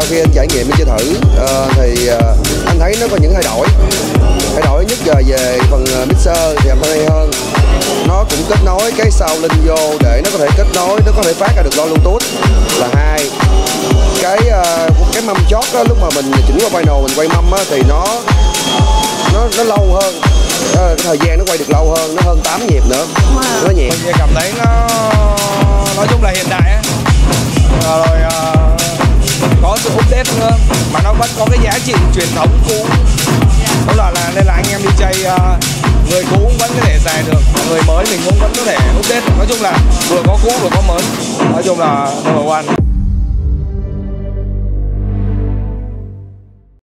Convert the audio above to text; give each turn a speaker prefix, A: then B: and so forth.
A: sau khi anh trải nghiệm anh chơi thử. Ờ, thì ờ, anh thấy nó có những thay đổi. Thay đổi nhất là về phần ờ, mixer thì thanh hay hơn. Nó cũng kết nối cái sau linh vô để nó có thể kết nối nó có thể phát ra được loa bluetooth là hai. Cái ờ, cái mâm chót á, lúc mà mình chỉnh qua vinyl mình quay mâm á, thì nó nó nó lâu hơn. Cái thời gian nó quay được lâu hơn nó hơn 8 nhịp nữa. Nó nhẹ.
B: Cảm thấy nó nói chung là hiện đại có nữa mà nó vẫn có cái giá trị truyền thống cũ. Đó là, là nên là anh em đi chơi uh, người cũ vẫn có thể xài được người mới mình cũng vẫn có thể update. Nói chung là vừa có cũ vừa có mới. Nói chung là number one.